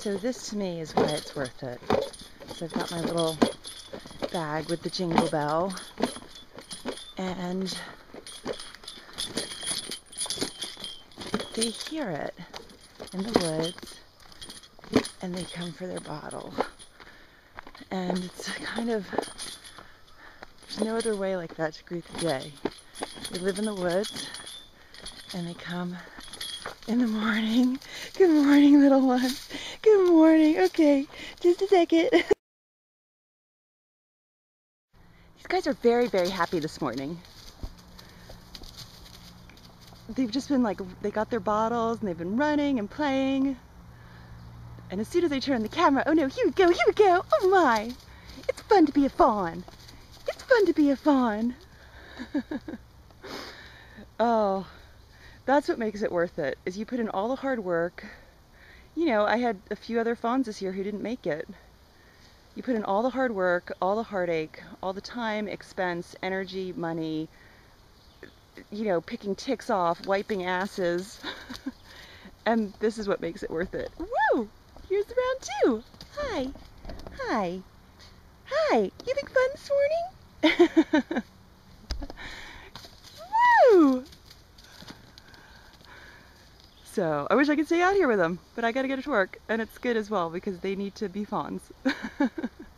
So this to me is why it's worth it. So I've got my little bag with the jingle bell and they hear it in the woods and they come for their bottle. And it's kind of, there's no other way like that to greet the day. They live in the woods and they come in the morning. Good morning, little one. Good morning. Okay, just a second. These guys are very, very happy this morning. They've just been like, they got their bottles and they've been running and playing. And as soon as I turn the camera, oh no, here we go, here we go. Oh my. It's fun to be a fawn. It's fun to be a fawn. oh, that's what makes it worth it, is you put in all the hard work. You know, I had a few other fawns this year who didn't make it. You put in all the hard work, all the heartache, all the time, expense, energy, money, you know, picking ticks off, wiping asses. and this is what makes it worth it. Woo! Here's the round two. Hi. Hi. Hi. You think fun this morning? Woo! So I wish I could stay out here with them, but I gotta get it to work, and it's good as well because they need to be fawns.